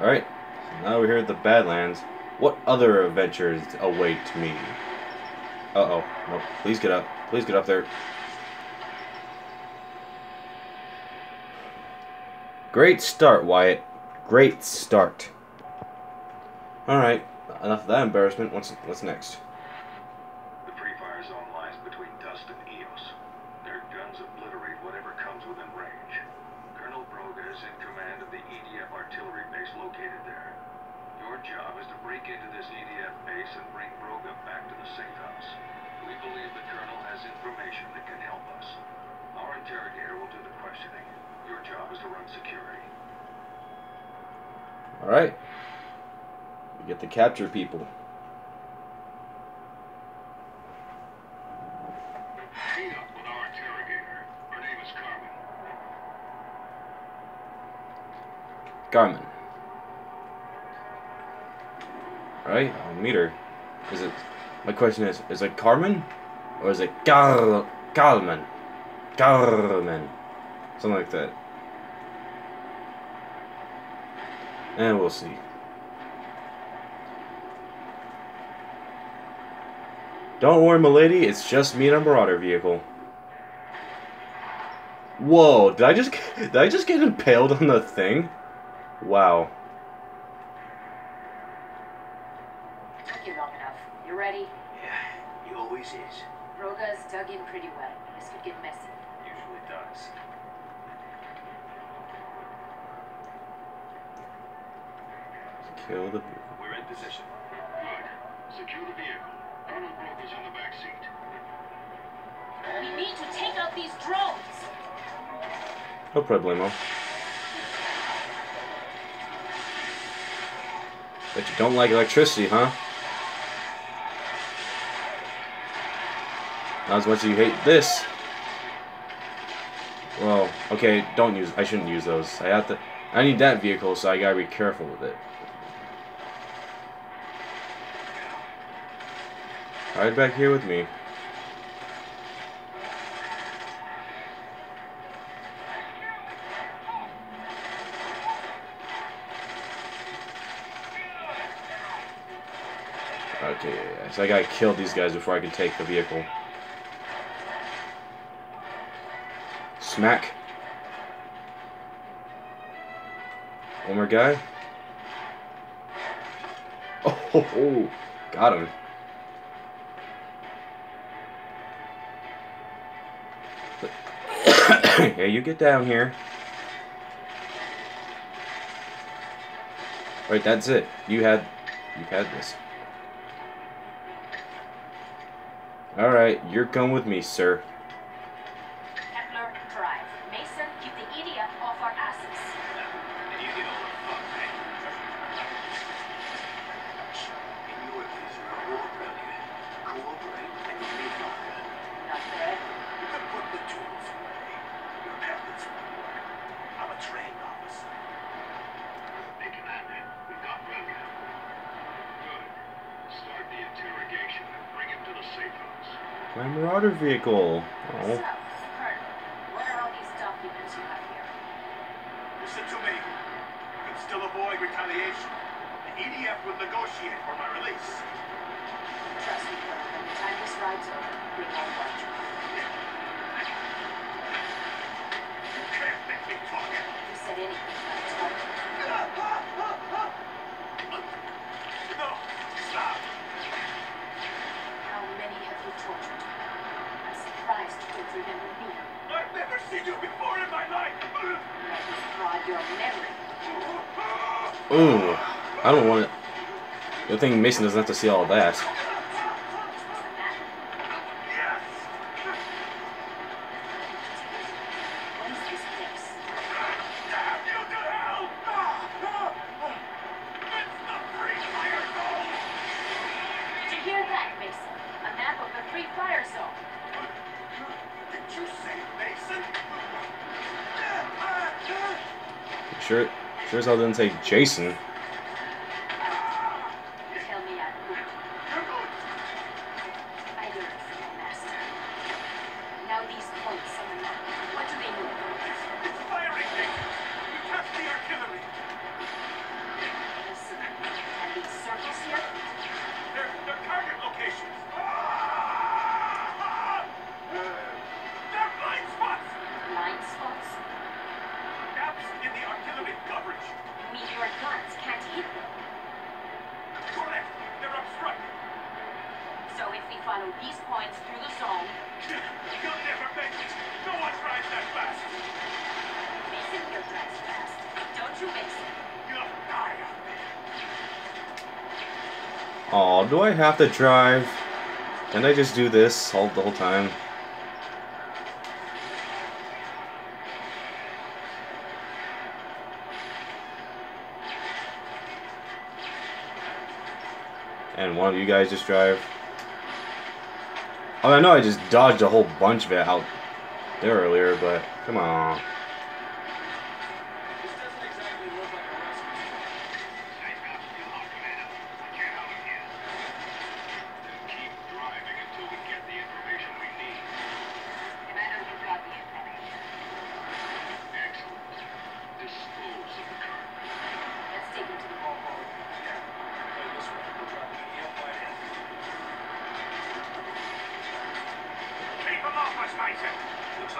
Alright, so now we're here at the Badlands. What other adventures await me? Uh-oh. No, Please get up. Please get up there. Great start, Wyatt. Great start. Alright, enough of that embarrassment. What's, what's next? Located there. Your job is to break into this EDF base and bring Broga back to the safe house. We believe the Colonel has information that can help us. Our interrogator will do the questioning. Your job is to run security. Alright. We get to capture people. Meet up with our interrogator. Her name is Carmen. Garmin. Alright, I'll meet her. Is it... My question is, is it Carmen? Or is it Gar... Carmen? Carmen. Something like that. And we'll see. Don't worry, milady, it's just me and a marauder vehicle. Whoa, did I just did I just get impaled on the thing? Wow. Took you long enough. You ready? Yeah, he always is. Broga's dug in pretty well. This could get messy. Usually does. Kill the We're in position. Good. Secure the vehicle. Colonel Broga's in the back seat. We need to take out these drones! No problemo. Bet you don't like electricity, huh? Not as much as you hate this. Well, okay, don't use. I shouldn't use those. I have to. I need that vehicle, so I gotta be careful with it. Ride back here with me. Okay, so I gotta kill these guys before I can take the vehicle. Smack. One more guy. Oh, got him. Yeah, you get down here. Right, that's it. You had, you had this. All right, you're coming with me, sir. Kepler, drive. Mason, keep the EDF off our asses. And you get all the fuck, man. In your case, you're a war brilliant. Cooperate and you leave longer. Not bad. You can put the tools away. Your methods won't work. I'm a trained officer. Hey, Commander. We've got Broga. Good. Start the interrogation and bring him to the safe house. My marauder vehicle. So, Oh, Colonel, what are all these documents Oh. you have here? Listen to me. You can still avoid retaliation. The EDF will negotiate for my release. Trust me, Colonel, by the time this ride's over, we won't want you. You can't make me talk. You said anything about talking. No, stop. How many have you tortured? I'm surprised you don't remember me. I've never seen you before in my life. Let me prod your memory. ooh. I don't want it. Good thing Mason doesn't have to see all that. What's the matter? Yes. What is this place? Damn you to hell! It's the free fire zone! Did you hear that, Mason? A map of the Free Fire Zone. Sure, sure as hell didn't say Jason. Tell me I'm good. I learned from your master. Now these points on the map. What do they mean? It's, it's firing things! We tapped the artillery! too, Mason. You'll die out Aw, do I have to drive? Can I just do this all the whole time? And one of you guys just drive. Oh, I know I just dodged a whole bunch of it out there earlier, but come on. This doesn't exactly look like a rescue. Nice house still hot, Commander. I can't help it here. Then keep driving until we get the information we need. Commander, we've got the information. Excellent. Dispose of the car. Let's take him to the mobile. Yeah. Go this way. We'll drop EDF right in. Keep them off us, Mason. Looks like your pals already killed you to let you steal those secrets, Captain.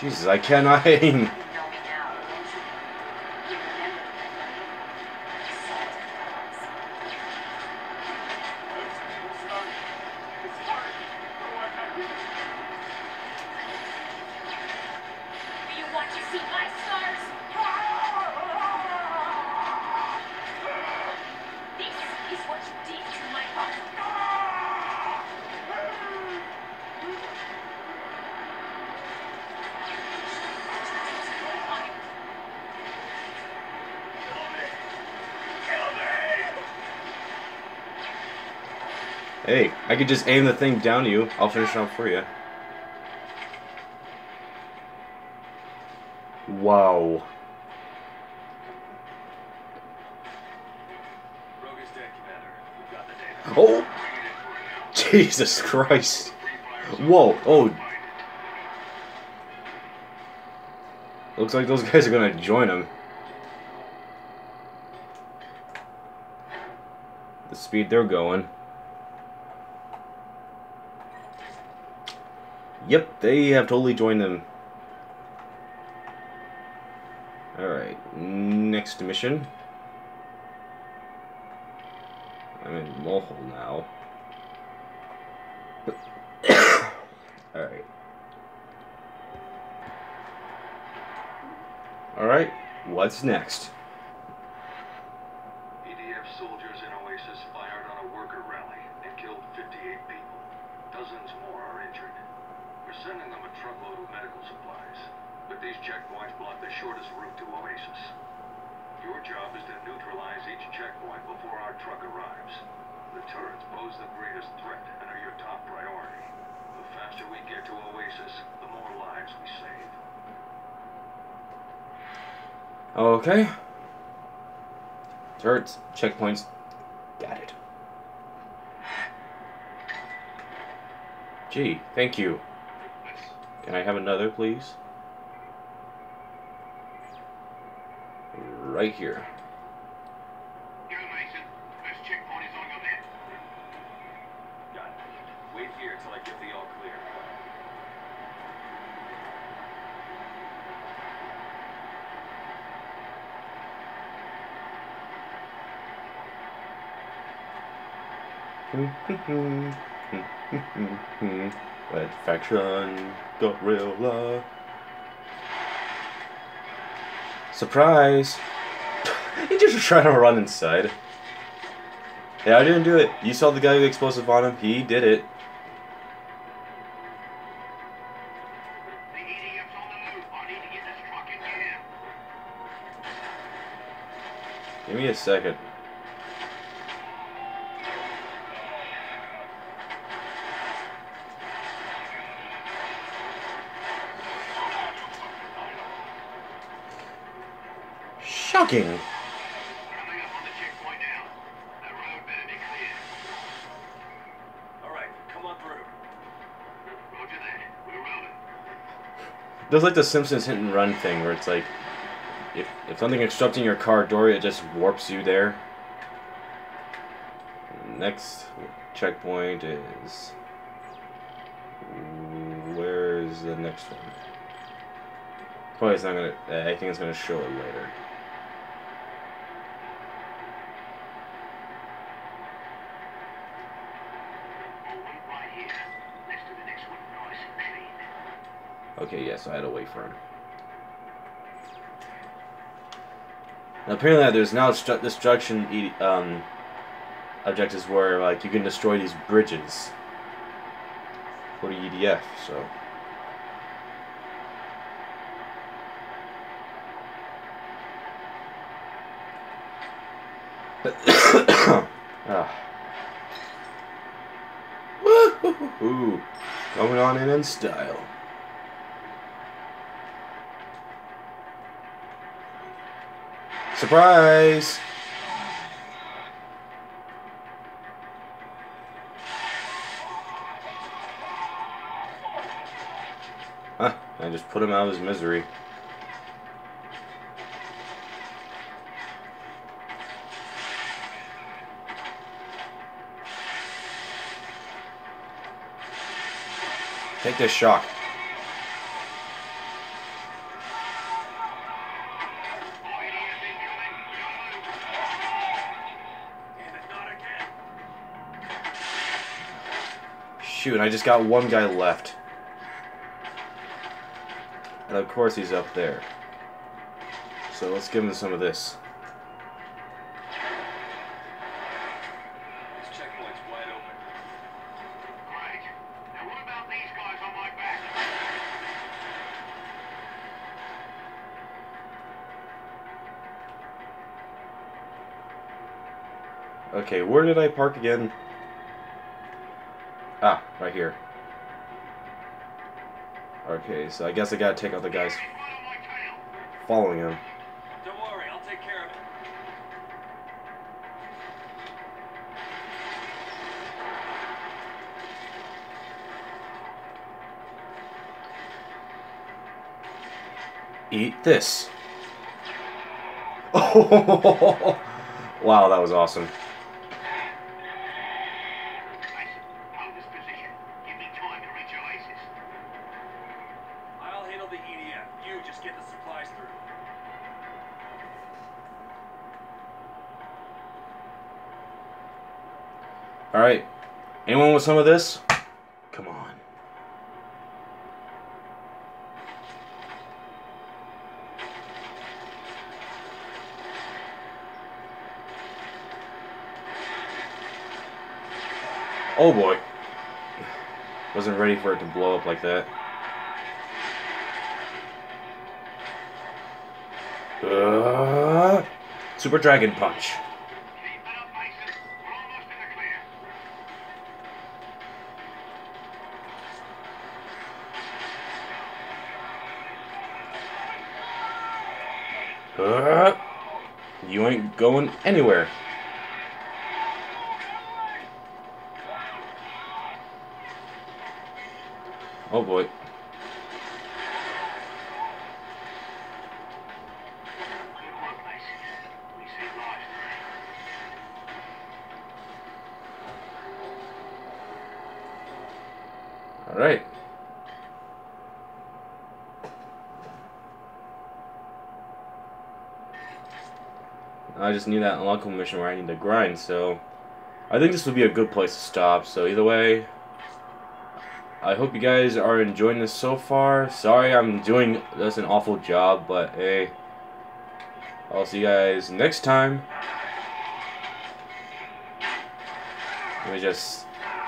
Jesus, I cannot aim. Hey, I could just aim the thing down to you. I'll finish it off for you. Wow. Oh! Jesus Christ. Whoa. Oh. Looks like those guys are gonna join him. The speed they're going. Yep, they have totally joined them. Alright, next mission. I'm in Mulhole now. Alright. Alright, what's next? EDF soldiers in Oasis fired on a worker rally and killed 58 people. Dozens more are injured. Sending them a truckload of medical supplies. But these checkpoints block the shortest route to Oasis. Your job is to neutralize each checkpoint before our truck arrives. The turrets pose the greatest threat and are your top priority. The faster we get to Oasis, the more lives we save. Okay. Turrets, checkpoints. Got it. Gee, thank you. Can I have another, please? Right here. Go, Red Faction, Guerrilla. Surprise! he just tried to run inside. Yeah, I didn't do it. You saw the guy with the explosive on him. He did it. Give me a second. Rolling. There's like the Simpsons hit and run thing where it's like, if, if something obstructing your car door, it just warps you there. Next checkpoint is. Where's the next one? Probably it's not gonna. I think it's gonna show it later. All right, right here. Let's Okay, yeah, so I had to wait for him. Now, apparently, there's now stru- destruction um, objectives where like you can destroy these bridges for the EDF. So. ah. Woo! Coming on in in style. Surprise! Huh, I just put him out of his misery. Take this shock. Shoot, I just got one guy left. And of course he's up there. So let's give him some of this. This checkpoint's wide open. Great. Now what about these guys on my back? Okay, where did I park again? Here. Okay, so I guess I gotta take out the guys There's one on my tail. following him. Don't worry, I'll take care of it. Eat this. Oh, wow, that was awesome. Mason, hold this position. Give me time to reach Oasis. I'll handle the EDF. You just get the supplies through. Alright, anyone with some of this? Come on. Oh boy. Wasn't ready for it to blow up like that. Uh, Super Dragon Punch. Going anywhere. Oh boy. Good work, Mason. We saved lives today. Alright. I just need that unlockable mission where I need to grind, so I think this would be a good place to stop. So either way, I hope you guys are enjoying this so far. Sorry I'm doing this an awful job, but hey, I'll see you guys next time. Let me just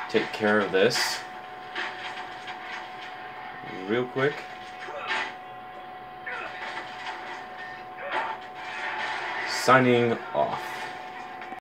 take care of this real quick. Signing off.